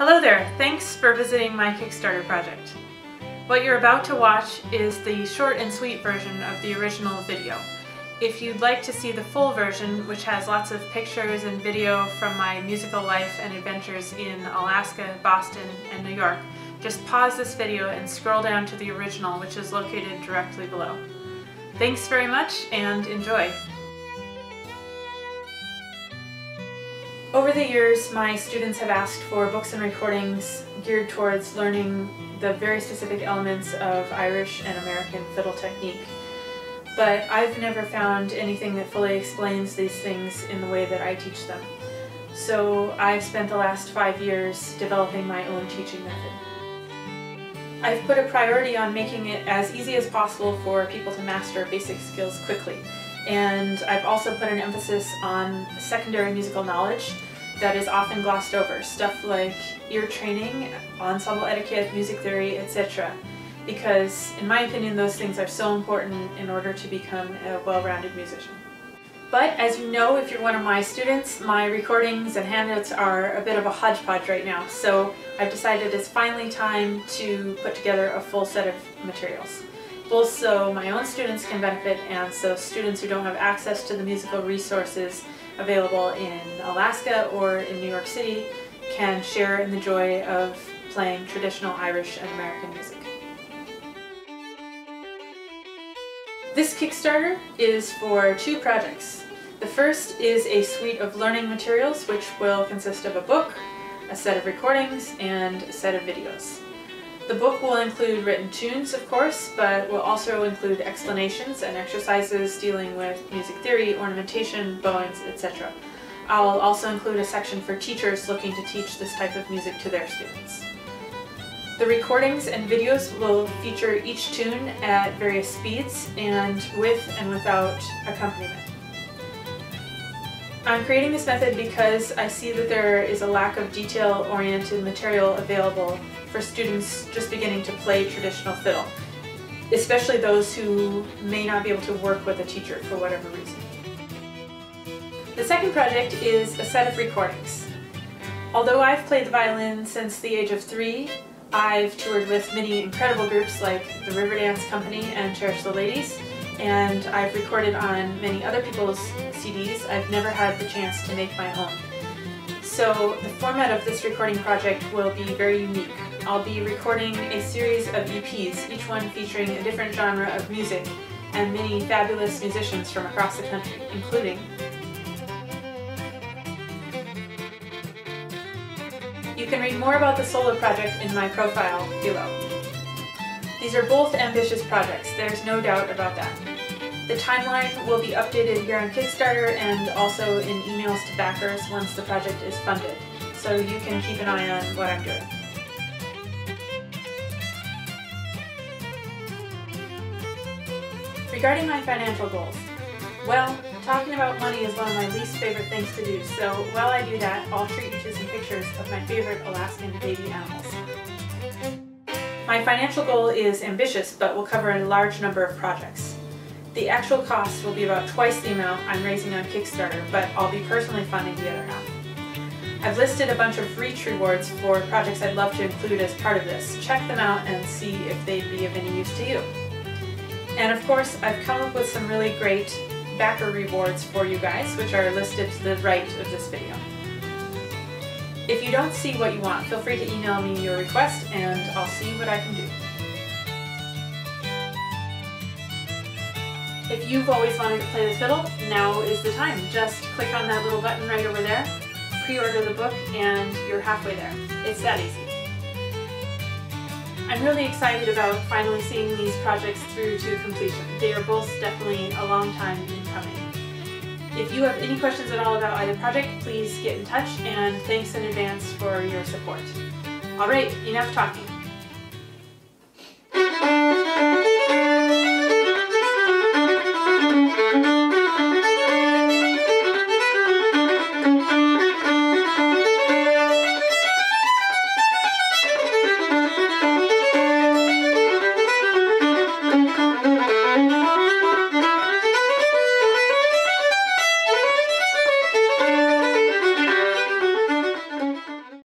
Hello there, thanks for visiting my Kickstarter project. What you're about to watch is the short and sweet version of the original video. If you'd like to see the full version, which has lots of pictures and video from my musical life and adventures in Alaska, Boston, and New York, just pause this video and scroll down to the original, which is located directly below. Thanks very much and enjoy! Over the years, my students have asked for books and recordings geared towards learning the very specific elements of Irish and American fiddle technique. But I've never found anything that fully explains these things in the way that I teach them. So I've spent the last five years developing my own teaching method. I've put a priority on making it as easy as possible for people to master basic skills quickly. And I've also put an emphasis on secondary musical knowledge that is often glossed over, stuff like ear training, ensemble etiquette, music theory, etc. Because, in my opinion, those things are so important in order to become a well-rounded musician. But as you know, if you're one of my students, my recordings and handouts are a bit of a hodgepodge right now, so I've decided it's finally time to put together a full set of materials. Both so my own students can benefit and so students who don't have access to the musical resources available in Alaska or in New York City can share in the joy of playing traditional Irish and American music. This Kickstarter is for two projects. The first is a suite of learning materials which will consist of a book, a set of recordings, and a set of videos. The book will include written tunes, of course, but will also include explanations and exercises dealing with music theory, ornamentation, bowings, etc. I'll also include a section for teachers looking to teach this type of music to their students. The recordings and videos will feature each tune at various speeds and with and without accompaniment. I'm creating this method because I see that there is a lack of detail-oriented material available for students just beginning to play traditional fiddle, especially those who may not be able to work with a teacher for whatever reason. The second project is a set of recordings. Although I've played the violin since the age of three, I've toured with many incredible groups like the Riverdance Company and Cherish the Ladies, and I've recorded on many other people's CDs. I've never had the chance to make my own. So the format of this recording project will be very unique. I'll be recording a series of EPs, each one featuring a different genre of music and many fabulous musicians from across the country, including You can read more about the solo project in my profile below. These are both ambitious projects, there's no doubt about that. Timeline will be updated here on Kickstarter and also in emails to backers once the project is funded, so you can keep an eye on what I'm doing. Regarding my financial goals, well, talking about money is one of my least favorite things to do, so while I do that, I'll treat you to some pictures of my favorite Alaskan baby animals. My financial goal is ambitious, but will cover a large number of projects. The actual cost will be about twice the amount I'm raising on Kickstarter, but I'll be personally funding the other half. I've listed a bunch of reach rewards for projects I'd love to include as part of this. Check them out and see if they'd be of any use to you. And of course, I've come up with some really great backer rewards for you guys, which are listed to the right of this video. If you don't see what you want, feel free to email me your request and I'll see what I can do. If you've always wanted to play the fiddle, now is the time. Just click on that little button right over there, pre-order the book, and you're halfway there. It's that easy. I'm really excited about finally seeing these projects through to completion. They are both definitely a long time in coming. If you have any questions at all about either project, please get in touch and thanks in advance for your support. Alright, enough talking.